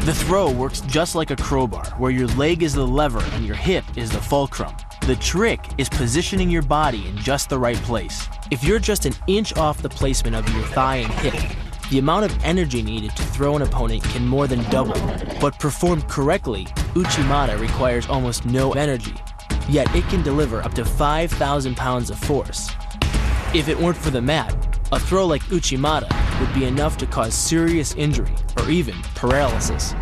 The throw works just like a crowbar, where your leg is the lever and your hip is the fulcrum. The trick is positioning your body in just the right place. If you're just an inch off the placement of your thigh and hip, the amount of energy needed to throw an opponent can more than double. But performed correctly, Uchimata requires almost no energy, yet it can deliver up to 5,000 pounds of force. If it weren't for the mat, a throw like Uchimata would be enough to cause serious injury or even paralysis.